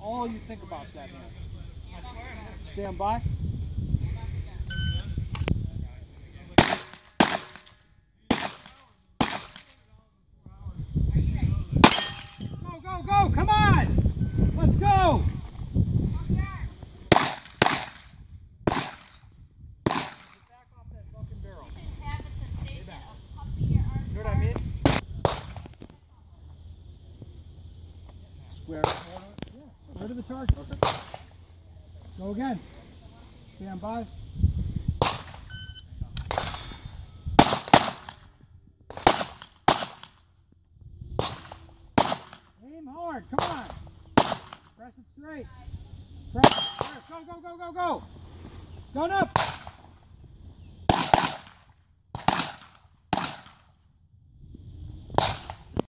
All you think about is that hand. Stand by. Go, go, go, come on! Let's go! Back off that fucking barrel. You know what I mean? Square. Yeah, square to the target. Okay. Go again. Stand by. Aim hard. Come on. Press it straight. Press. Go, go, go, go, go. Gun up.